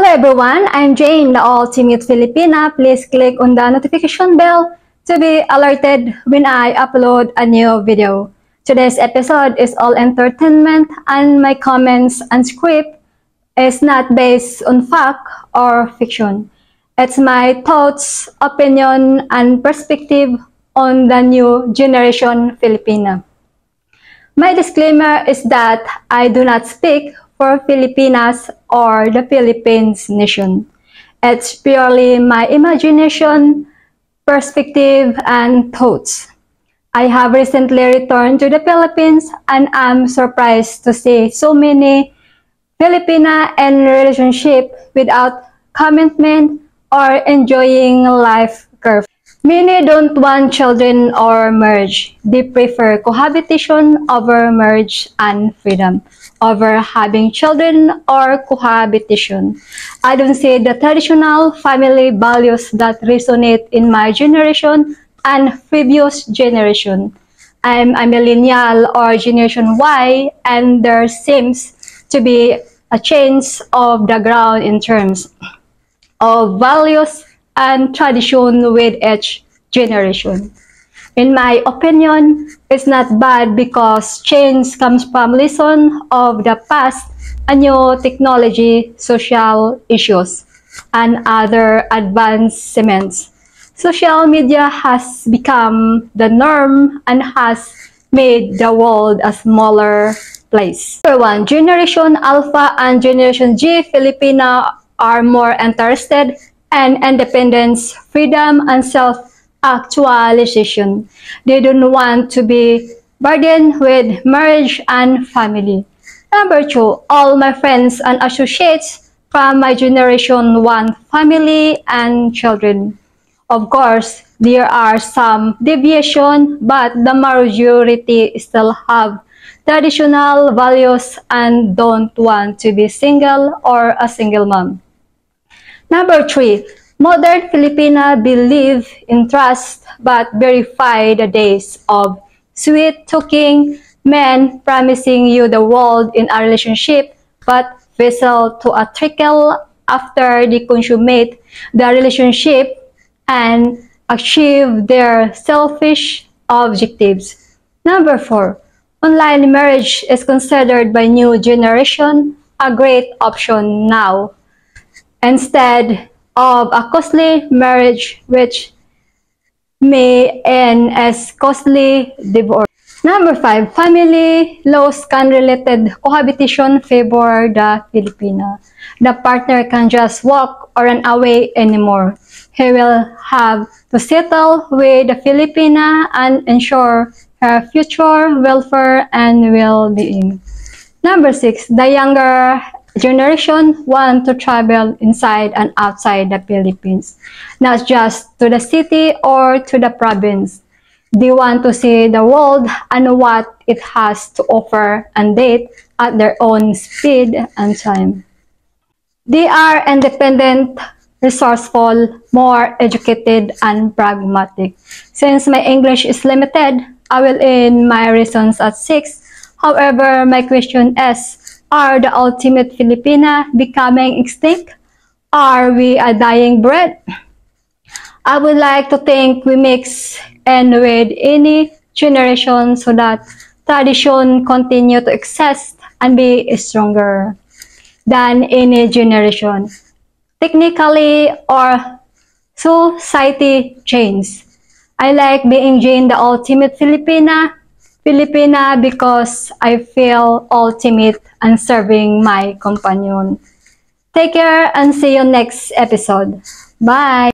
Hello everyone, I'm Jane, the Ultimate Filipina. Please click on the notification bell to be alerted when I upload a new video. Today's episode is all entertainment and my comments and script is not based on fact or fiction. It's my thoughts, opinion, and perspective on the new generation Filipina. My disclaimer is that I do not speak for Filipinas or the Philippines nation. It's purely my imagination, perspective, and thoughts. I have recently returned to the Philippines and I'm surprised to see so many Filipina in relationship without commitment or enjoying life curve. Many don't want children or marriage. They prefer cohabitation over marriage and freedom over having children or cohabitation. I don't see the traditional family values that resonate in my generation and previous generation. I'm a millennial or generation Y and there seems to be a change of the ground in terms of values and tradition with each generation. In my opinion, it's not bad because change comes from lesson of the past and new technology, social issues, and other advancements. Social media has become the norm and has made the world a smaller place. Number one, Generation Alpha and Generation Z Filipina are more interested in independence, freedom, and self actualization. They don't want to be burdened with marriage and family. Number two, all my friends and associates from my generation want family and children. Of course, there are some deviation, but the majority still have traditional values and don't want to be single or a single mom. Number three, Modern Filipina believe in trust but verify the days of sweet-talking men promising you the world in a relationship but vessel to a trickle after they consummate the relationship and achieve their selfish objectives. Number four, online marriage is considered by new generation a great option now. Instead, of a costly marriage which may end as costly divorce. Number five, family laws can related cohabitation favor the Filipina. The partner can just walk or run away anymore. He will have to settle with the Filipina and ensure her future welfare and well-being. Number six, the younger generation want to travel inside and outside the Philippines, not just to the city or to the province. They want to see the world and what it has to offer and date at their own speed and time. They are independent, resourceful, more educated, and pragmatic. Since my English is limited, I will end my reasons at 6. However, my question is, are the ultimate Filipina becoming extinct? Are we a dying breed? I would like to think we mix and with any generation so that tradition continue to exist and be stronger than any generation. Technically or society change. I like being Jane the ultimate Filipina Filipina because I feel ultimate and serving my companion. Take care and see you next episode. Bye!